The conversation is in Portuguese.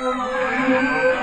Oh, my God.